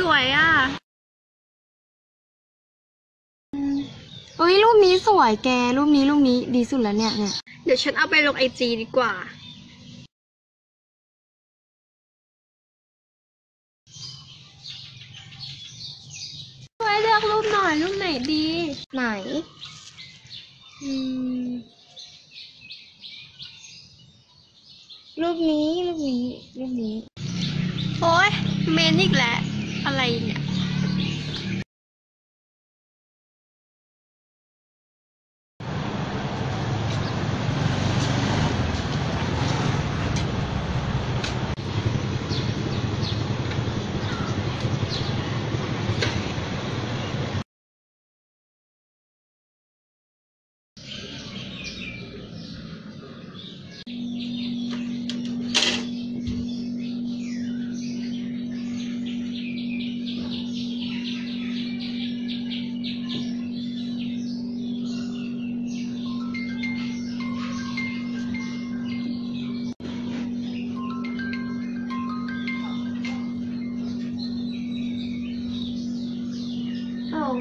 สวยอะเอ้ยรูปนี้สวยแก รูปนี้รูปนี้ดีสุดแล้วเนี่ยเนี่ย เดี๋ยวฉันเอาไปลงไอจีดีกว่า ช่วยเลือกรูปหน่อยรูปไหนดี ไหน อืม รูปนี้รูปนี้รูปนี้ โอ้ยเมนอีกแล้ว อะไรเนี่ย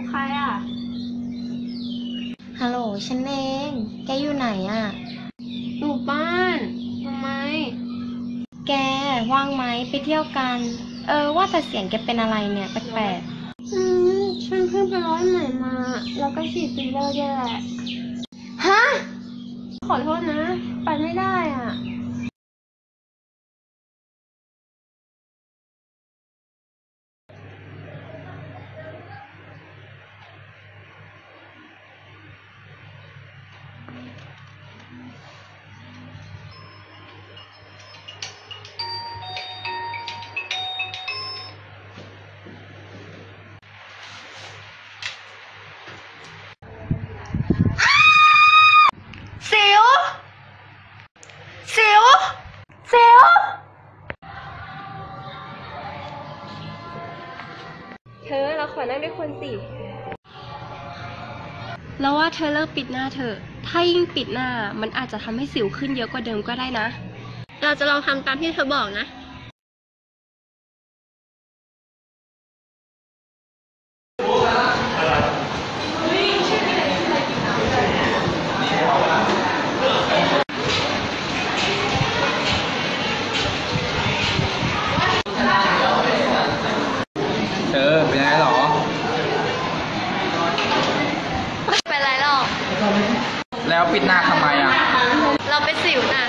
ใครอะ ฮัลโหล ฉันเอง แกอยู่ไหนอะอยู่บ้านทำไม แกว่างไหมไปเที่ยวกัน เออ ว่าแต่เสียงแกเป็นอะไรเนี่ย แปลกอืม ฉันเพิ่งไปร้อยไหมมา แล้วก็ฉีดฟิลเลอร์ด้วยแหละๆฮะ ขอโทษนะ ไปไม่ได้อะ สิวเธอเราขอนั่งด้วยคนสิแล้วว่าเธอเลิกปิดหน้าเธอะถ้ายิ่งปิดหน้ามันอาจจะทำให้สิวขึ้นเยอะกว่าเดิมก็ได้นะ เราจะลองทำตามที่เธอบอกนะ เธอเป็นยังไงหรอไม่เป็นไรหรอกแล้วปิดหน้าทำไมอะ เราเป็นสิวนะ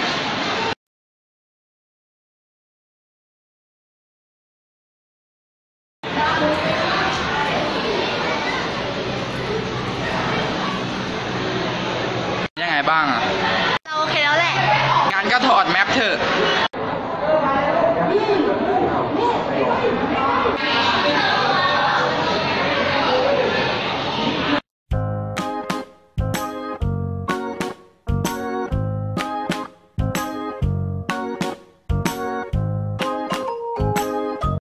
ยังไงบ้างอะ เราโอเคแล้วแหละงานก็ถอดแมปเถอะ